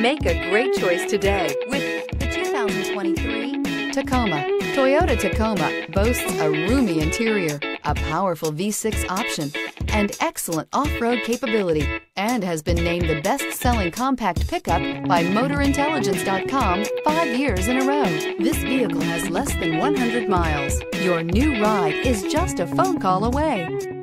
Make a great choice today with the 2023 Tacoma. Toyota Tacoma boasts a roomy interior, a powerful V6 option, and excellent off-road capability, and has been named the best-selling compact pickup by MotorIntelligence.com five years in a row. This vehicle has less than 100 miles. Your new ride is just a phone call away.